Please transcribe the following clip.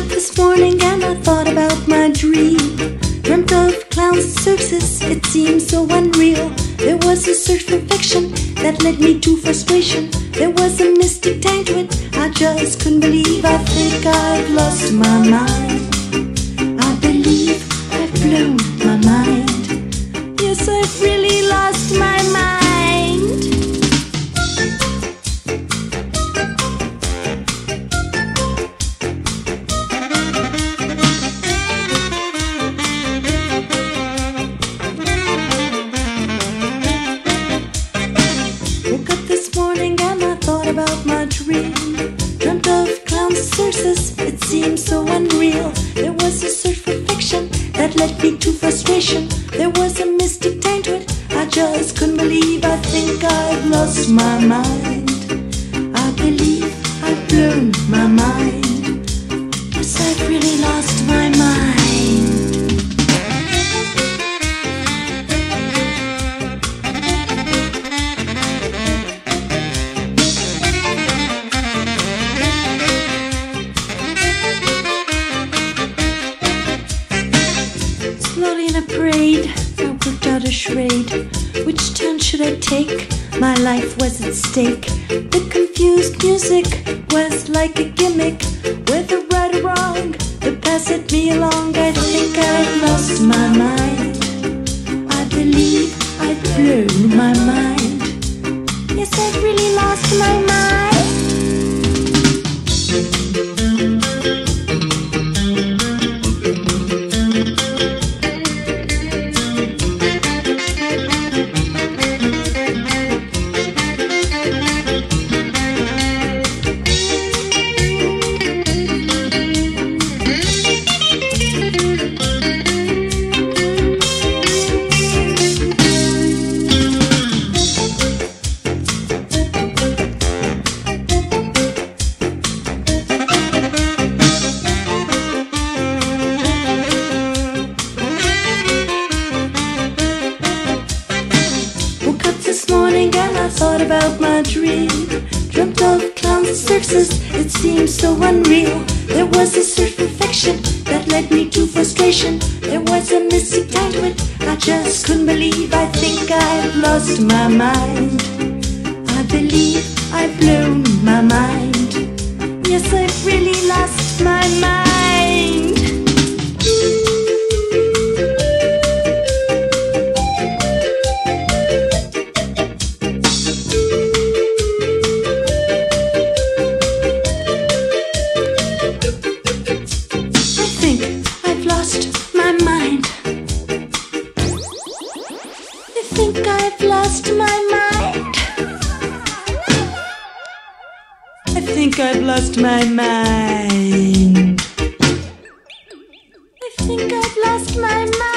this morning and I thought about my dream. Dreamt of clowns and circuses, it seemed so unreal. There was a search for fiction that led me to frustration. There was a mystic tang to it, I just couldn't believe. I think I've lost my mind. I believe I've blown my mind. Fiction that led me to frustration. There was a mystic tang to it, I just couldn't believe. I think I've lost my mind. I believe I've blown my mind. Yes, I've really lost my mind. Charade. Which turn should I take? My life was at stake. The confused music was like a gimmick. Whether right or wrong, the past led me along. I think I've lost my mind. I believe I've blown my mind. This morning and I thought about my dream. Dreamt of clowns and circuses, it seemed so unreal. There was a for fiction that led me to frustration. There was a mystic tang to it, I just couldn't believe. I think I've lost my mind. I believe I've blown my mind. Yes, I've really lost my mind. lost my mind. I think I've lost my mind. I think I've lost my mind.